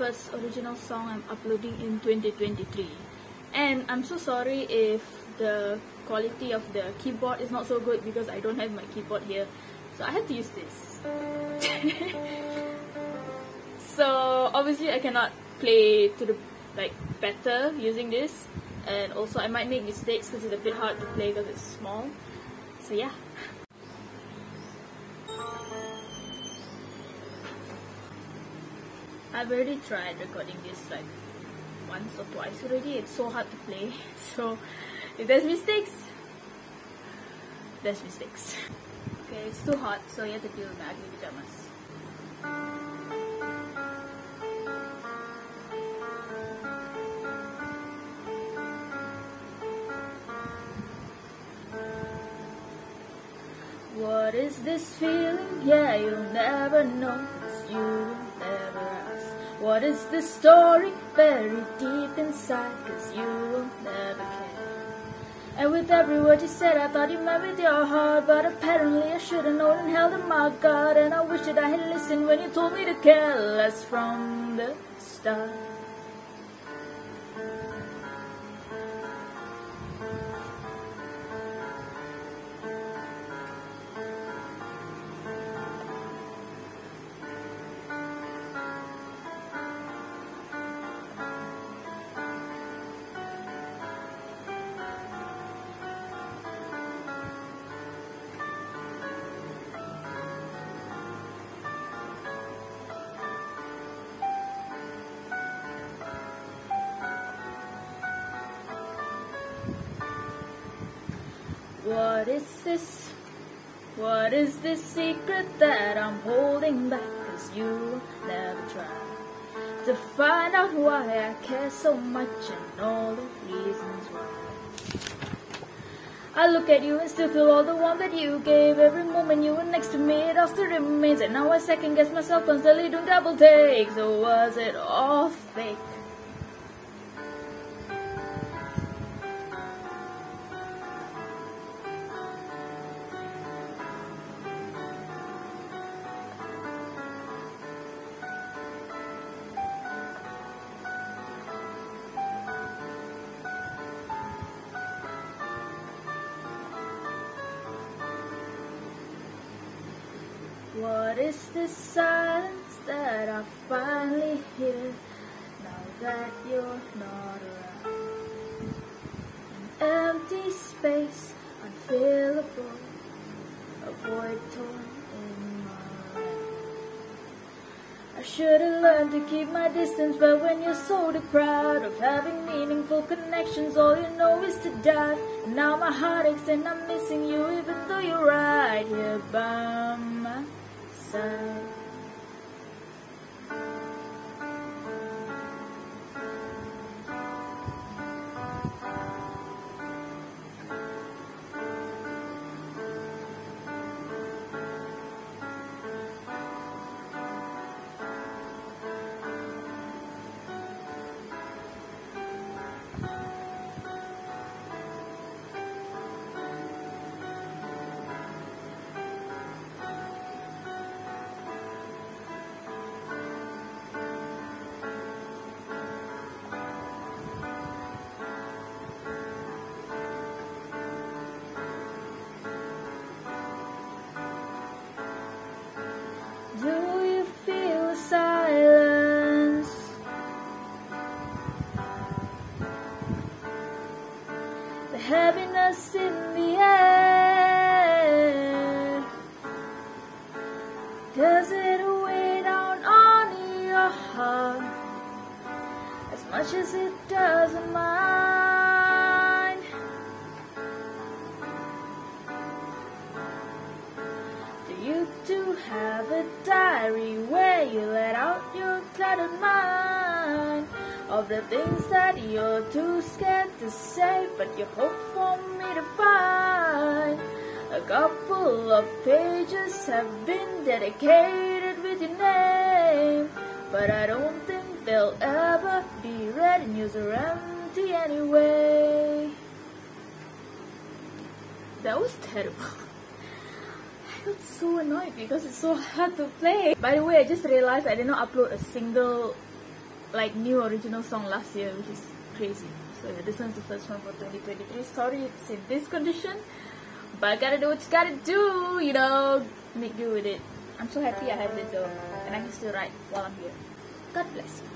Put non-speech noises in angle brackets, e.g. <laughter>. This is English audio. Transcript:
first original song I'm uploading in 2023. And I'm so sorry if the quality of the keyboard is not so good because I don't have my keyboard here. So I had to use this. <laughs> so obviously I cannot play to the like better using this and also I might make mistakes because it's a bit hard to play because it's small. So yeah. <laughs> I've already tried recording this like once or twice already. It's so hard to play. <laughs> So if there's mistakes, there's mistakes. Okay, it's too hot, so you have to deal with my ugly. What is this feeling? Yeah, you'll never know, cause you. What is this story? Buried deep inside, cause you will never care. And with every word you said, I thought you meant with your heart, but apparently I should have known and held in my gut. And I wish that I had listened when you told me to care less from the start. What is this? What is this secret that I'm holding back? Cause you never try to find out why I care so much and all the reasons why. I look at you and still feel all the warmth that you gave. Every moment you were next to me, it all still remains. And now I second guess myself constantly doing double takes. Or was it all fake? What is this silence that I finally hear now that you're not around? An empty space, unfillable, a void torn in my. I should have learned to keep my distance, but when you're so deprived of having meaningful connections, all you know is to dive. And now my heart aches and I'm missing you, even though you're right here my side. Does it weigh down on your heart as much as it does on mine? Do you two have a diary where you let out your cluttered mind of the things that you're too scared to say, but you hope for me to find? A couple of pages have been dedicated with your name, but I don't think they'll ever be read and yours are empty anyway. That was terrible. <laughs> I got so annoyed because it's so hard to play. By the way, I just realized I did not upload a single like new original song last year, which is crazy. So yeah, this one's the first one for 2023. Sorry it's in this condition, but I gotta do what you gotta do, you know, make do with it. I'm so happy I have it though, and I can still write while I'm here. God bless you.